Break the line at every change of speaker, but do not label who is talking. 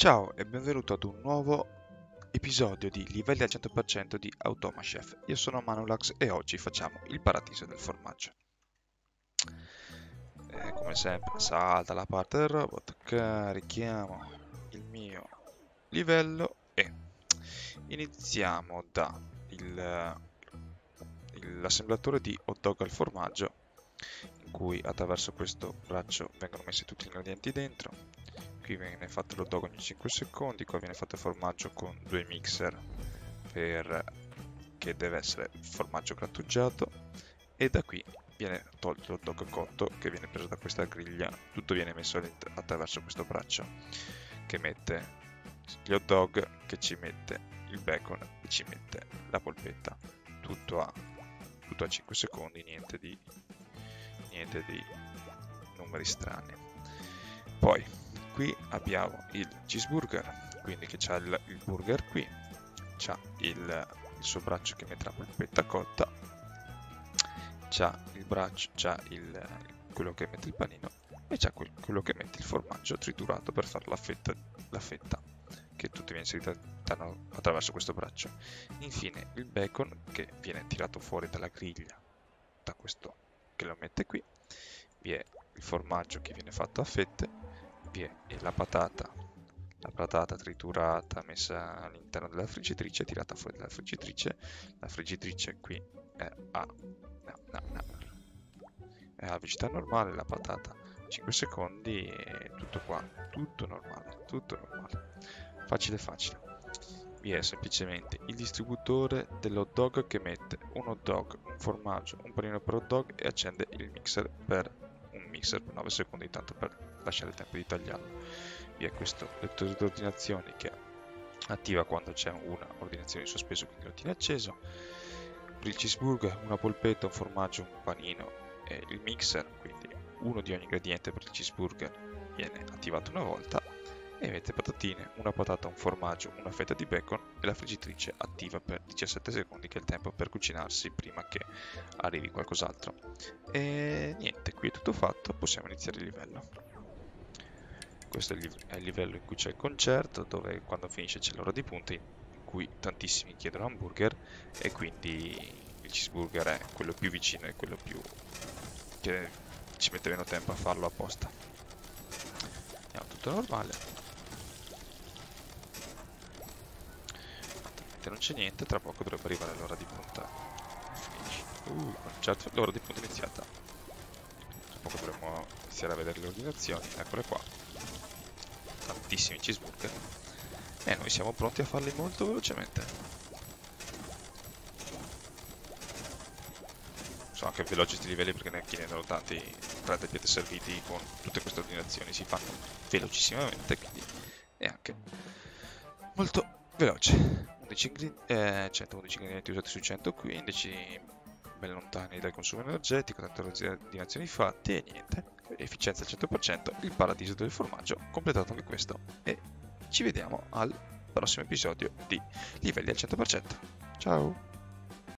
Ciao e benvenuto ad un nuovo episodio di Livelli al 100% di Automachef. Io sono Manulax e oggi facciamo il paradiso del formaggio. E come sempre salta la parte del robot, carichiamo il mio livello e iniziamo da l'assemblatore di hot dog al formaggio cui attraverso questo braccio vengono messi tutti gli ingredienti dentro. Qui viene fatto l'hot dog ogni 5 secondi, qua viene fatto il formaggio con due mixer per che deve essere formaggio grattugiato e da qui viene tolto l'hot dog cotto che viene preso da questa griglia, tutto viene messo attraverso questo braccio che mette gli hot dog, che ci mette il bacon e ci mette la polpetta, tutto a, tutto a 5 secondi, niente di, niente di numeri strani. Poi qui abbiamo il cheeseburger, quindi che c'ha il, il burger qui, c'ha il, il suo braccio che mette la polpetta cotta, c'ha il braccio, c'ha il, quello che mette il panino e c'ha quel, quello che mette il formaggio triturato per fare la fetta, la fetta che tutto viene inserito attraverso questo braccio. Infine il bacon che viene tirato fuori dalla griglia da questo che lo mette qui. Vi è il formaggio che viene fatto a fette vi è la patata, la patata triturata messa all'interno della friggitrice, tirata fuori dalla friggitrice, la friggitrice qui è a, no, no, no. È a velocità normale la patata, 5 secondi e tutto qua, tutto normale, tutto normale, facile facile. Vi è semplicemente il distributore dell'hot dog che mette un hot dog, un formaggio, un panino per hot dog e accende il mixer per un mixer per 9 secondi tanto per lasciare il tempo di tagliarlo. Vi è questo lettore di ordinazioni che attiva quando c'è una ordinazione in sospeso, quindi lo tiene acceso. Per il cheeseburger, una polpetta, un formaggio, un panino e il mixer, quindi uno di ogni ingrediente per il cheeseburger viene attivato una volta e avete patatine, una patata, un formaggio, una fetta di bacon e la friggitrice attiva per 17 secondi che è il tempo per cucinarsi prima che arrivi qualcos'altro. E niente, qui è tutto fatto, possiamo iniziare il livello questo è il livello in cui c'è il concerto, dove quando finisce c'è l'ora di punta, in cui tantissimi chiedono hamburger e quindi il cheeseburger è quello più vicino e quello più che ci mette meno tempo a farlo apposta. Andiamo tutto normale. Attualmente non c'è niente, tra poco dovrebbe arrivare l'ora di punta. Uh, certo, l'ora di punta è iniziata. Tra poco dovremmo iniziare a vedere le ordinazioni, eccole qua tantissimi cheeseburger e noi siamo pronti a farli molto velocemente. Sono anche veloci questi livelli perché neanche ne hanno tanti prati e piede serviti con tutte queste ordinazioni, si fanno velocissimamente, quindi è anche molto veloce. 11 eh, 111 ingredienti usati su 115, ben lontani dal consumo energetico, tante ordinazioni fatte e niente efficienza al 100%, il paradiso del formaggio, completato anche questo. E ci vediamo al prossimo episodio di Livelli al 100%. Ciao!